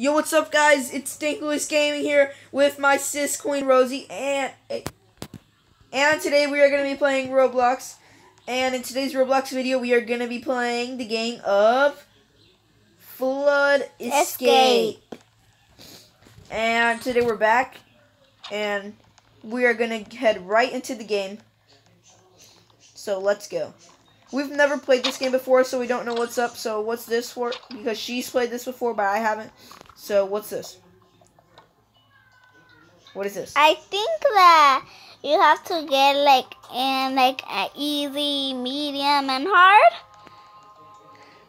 Yo, what's up, guys? It's Stinkless Gaming here with my sis Queen Rosie, and and today we are going to be playing Roblox. And in today's Roblox video, we are going to be playing the game of Flood Escape. Escape. And today we're back, and we are going to head right into the game. So let's go. We've never played this game before, so we don't know what's up. So what's this for? Because she's played this before, but I haven't. So what's this? What is this? I think that you have to get like in like a easy, medium, and hard.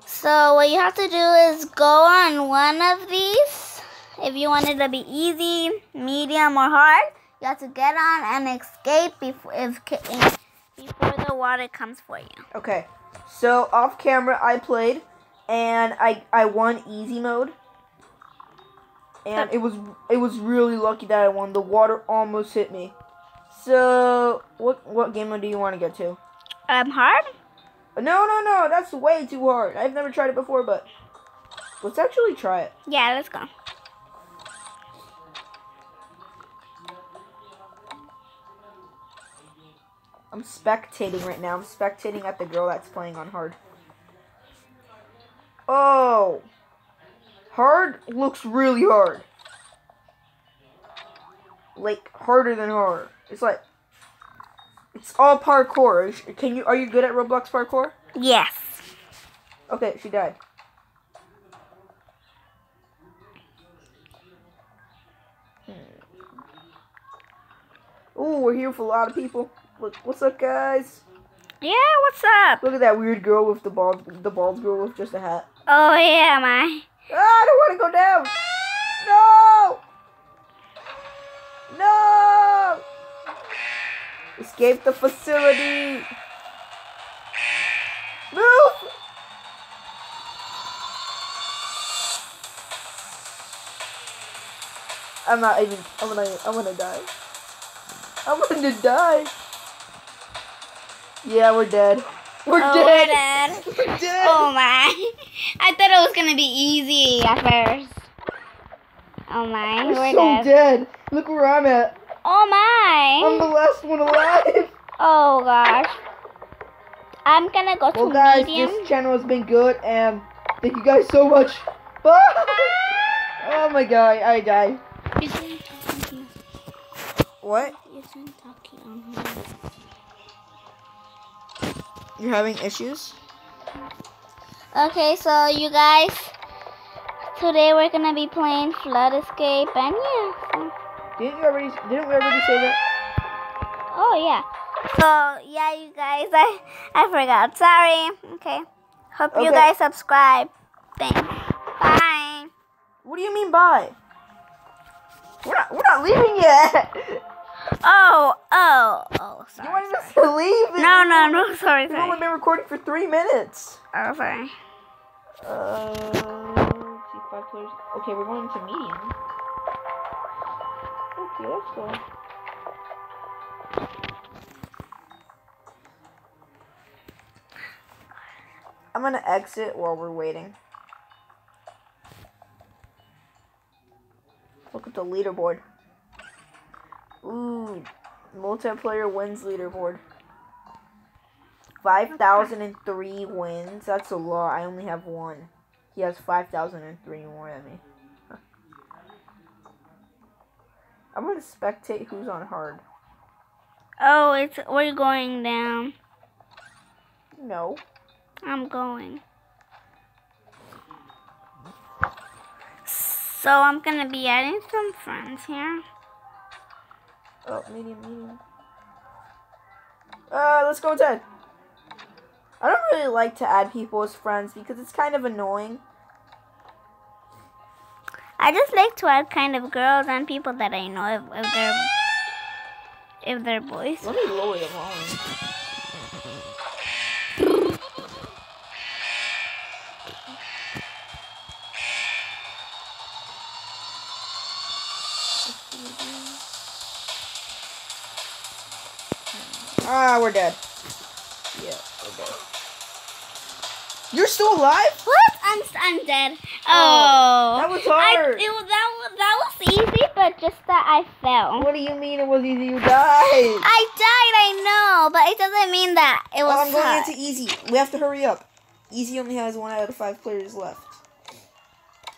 So what you have to do is go on one of these. If you want it to be easy, medium, or hard, you have to get on and escape before if before the water comes for you. Okay. So off camera, I played, and I I won easy mode. And it was it was really lucky that I won. The water almost hit me. So what what game mode do you want to get to? Um, hard. No, no, no. That's way too hard. I've never tried it before, but let's actually try it. Yeah, let's go. I'm spectating right now. I'm spectating at the girl that's playing on hard. Oh. Hard looks really hard. Like harder than hard. It's like it's all parkour. Can you are you good at Roblox parkour? Yes. Okay, she died. Hmm. Oh, we're here for a lot of people. Look, what's up, guys? Yeah, what's up? Look at that weird girl with the bald, the bald girl with just a hat. Oh yeah, my. Ah, I don't want to go down. No! No! Escape the facility. Move! I'm not even. I'm gonna. I'm gonna die. I'm gonna die. Yeah, we're dead. We're Oh, dead. we're dead. We're dead. Oh my. I thought it was gonna be easy at first. Oh my, We're we're so dead. dead. Look where I'm at. Oh my. I'm the last one alive. Oh gosh. I'm gonna go to medium. Well, guys, this channel has been good, and thank you guys so much. Bye. Oh my god, I died. What? You're having issues? Okay, so you guys, today we're gonna be playing Flood Escape, and yeah. so- Didn't you already? Didn't we already say that? Oh yeah. So yeah, you guys, I I forgot. Sorry. Okay. Hope you guys subscribe. Thanks. Bye. What do you mean by? We're not. We're not leaving yet. Oh, oh, oh, sorry. You sorry. wanted us to leave? No, no, no, sorry, We've only been recording for three minutes. Oh, sorry. Uh, five players. Okay, we're going to medium. Okay, let's go. I'm gonna exit while we're waiting. Look at the leaderboard. Multiplayer wins leaderboard. 5,003 wins. That's a lot. I only have one. He has 5,003 more than me. Huh. I'm gonna spectate who's on hard. Oh, it's we're going down. No. I'm going. So I'm gonna be adding some friends here. Oh, medium, medium. Uh, let's go inside. I don't really like to add people as friends because it's kind of annoying. I just like to add kind of girls and people that I know if, if they're if they're boys. Let me lower the volume. We're dead. Yeah, we're dead. You're still alive? What? I'm I'm dead. Oh, oh. that was I hard. it that, was, that was easy, but just that I fell. What do you mean it was easy? You died. I died, I know, but it doesn't mean that it was Oh, I'm going hard. into easy. We have to hurry up. Easy only has one out of five players left.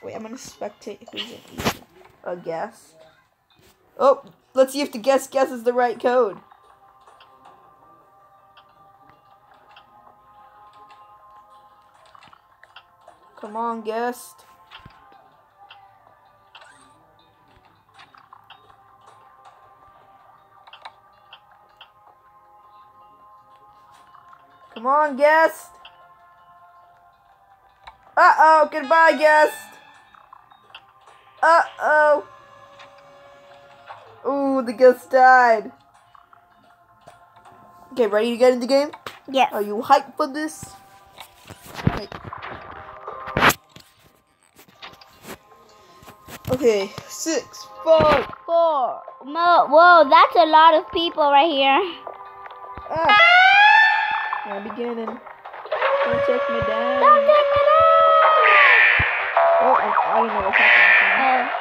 Wait, I'm gonna spectate who's in easy. A guest. Oh, let's see if the guest guesses the right code. Come on, guest. Come on, guest. Uh oh, goodbye, guest. Uh oh. Ooh, the guest died. Okay, ready to get in the game? Yeah. Are you hyped for this? Okay, six, five. Four. Mo- whoa, that's a lot of people right here. Ah. I'm beginning. Don't take me down. Don't take me down. Oh, I, I don't know what's happening. Oh.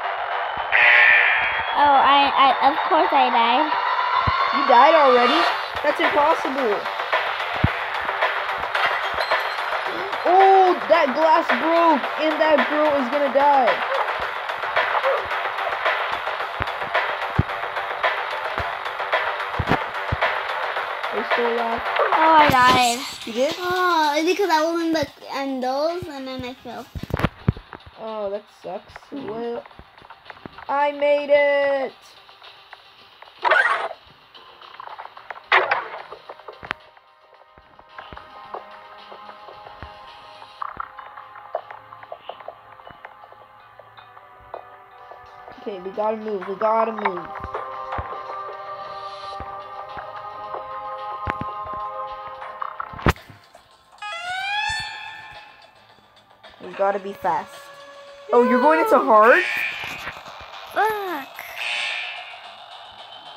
Oh, I, I, of course I died. You died already? That's impossible. Oh, that glass broke, and that girl is gonna die. Are you still alive? Oh, I died. You did? Oh, because I was in the those and then I fell. Oh, that sucks. Well, I made it. Okay, we gotta move. We gotta move. Gotta be fast. Oh, you're going into hard? Fuck.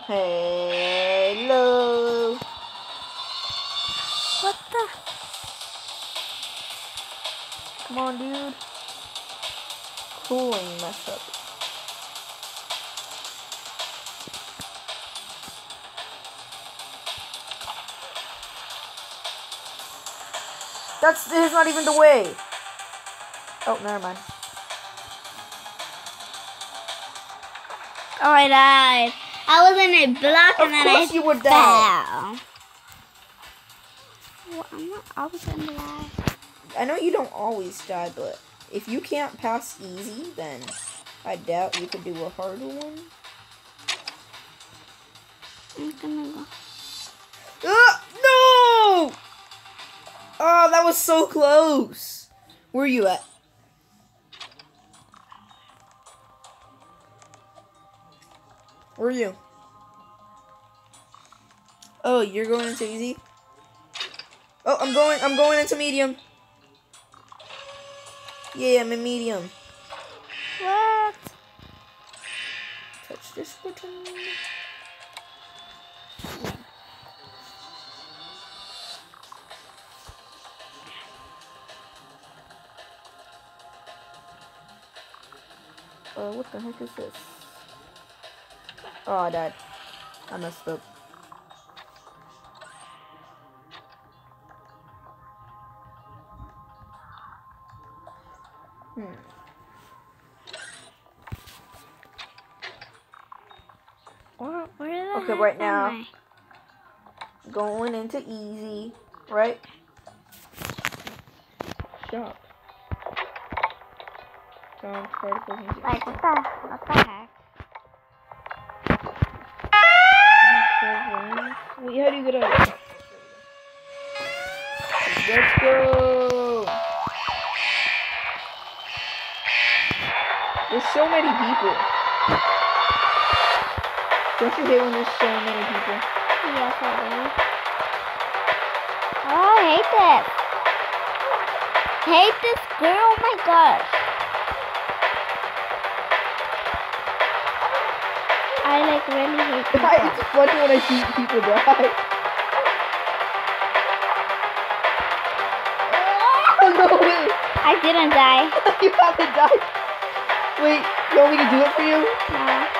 Hello. What the? Come on, dude. Cooling mess up. That's this is not even the way. Oh, never mind. Oh, I died. I was in a block Of and then I you die. fell. Well, I'm not always gonna die. I know you don't always die, but if you can't pass easy, then I doubt you could do a harder one. I'm gonna go. Ah, no! Oh, that was so close. Where are you at? Where are you? Oh, you're going into easy? Oh, I'm going I'm going into medium. Yeah, I'm in medium. What? Touch this button. Uh, what the heck is this? Oh, I died. I messed up. Hmm. Where, where the Okay, right now. I? Going into easy, right? Shop. Found particles Like, what the, what the heck? How do you get out? Let's go! There's so many people. Don't you hate when there's so many people? Yes, I. Oh, I hate this. Hate this girl. Oh my gosh. I like really hate girl. it's funny when I see people die. Oh, no way! I didn't die. you haven't died. Wait, you want me to do it for you? No.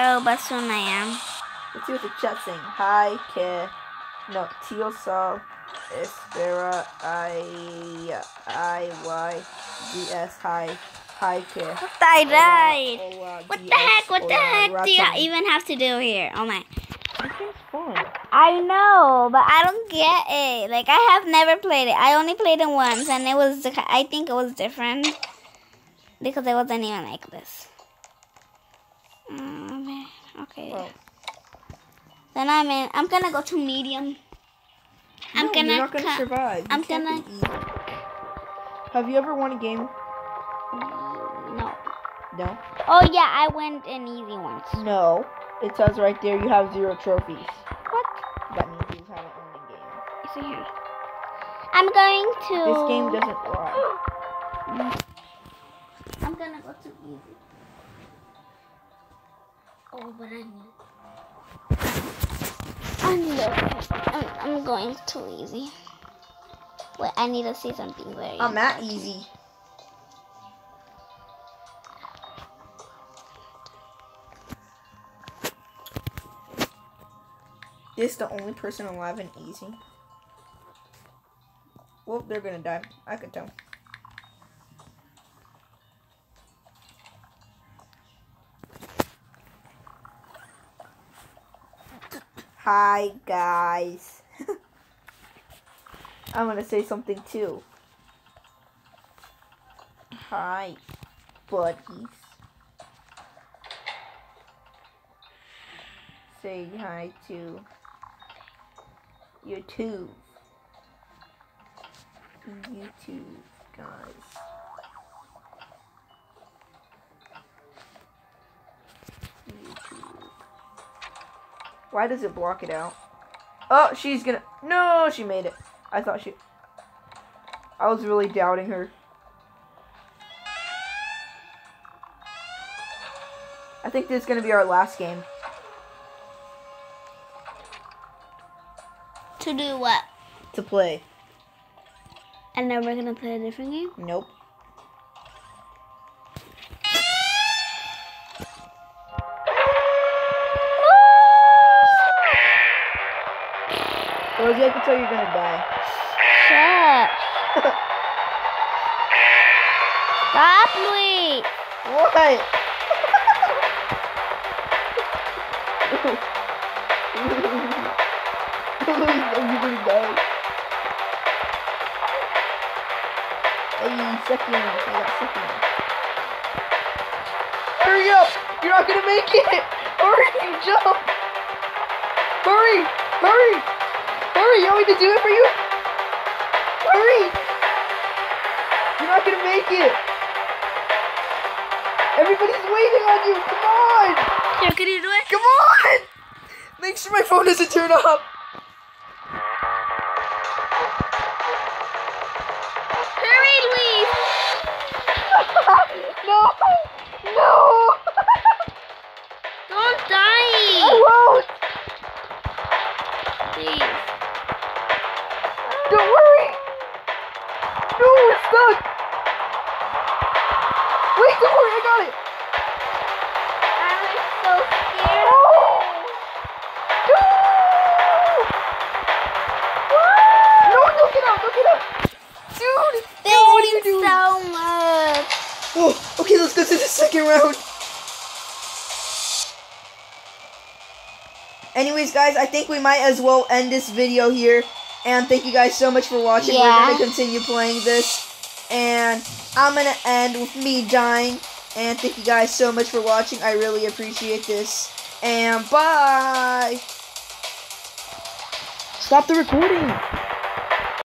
Oh, but soon I am. Let's see what the chat's saying. Hi, Ke. No, Teal Sol. Espera. I. I. Y. D. S. Hi. Hi, Ke. I died. Hola, What the heck? What the hola, heck do you even have to do here? Oh my. This game's fun. I know, but I don't get it. Like I have never played it. I only played it once, and it was. I think it was different because it wasn't even like this. Um, okay. Well, Then I'm in. I'm gonna go to medium. I'm no, gonna. You're not gonna survive. You I'm can't gonna- be. Have you ever won a game? No. Oh yeah, I went an easy once. No. It says right there you have zero trophies. What? That means you haven't won a game. Is it here? I'm going to. This game doesn't lie. I'm gonna go to easy. Oh, but I need. I need. I'm, I'm going to easy. Wait, I need to see something very. I'm at easy. This the only person alive and easy. Well, they're gonna die. I could tell. Hi guys. I'm gonna say something too. Hi, buddies. Say hi to YouTube. YouTube, guys. YouTube. Why does it block it out? Oh, she's gonna. No, she made it. I thought she. I was really doubting her. I think this is gonna be our last game. To do what? to play. And then we're gonna play a different game. Nope. Rosie, I can tell you're gonna die. Shut. Stop, Louis. what? Louise, you're gonna die. Hey, second. I got second. Hurry up! You're not gonna make it! Hurry, you jump! Hurry! Hurry! Hurry! You want me to do it for you? Hurry! You're not gonna make it! Everybody's waiting on you! Come on! Here, can you do it? Come on! Make sure my phone doesn't turn off. Okay, let's go to the second round. Anyways, guys, I think we might as well end this video here. And thank you guys so much for watching. We're going to continue playing this. And I'm going to end with me dying. And thank you guys so much for watching. I really appreciate this. And bye. Stop the recording.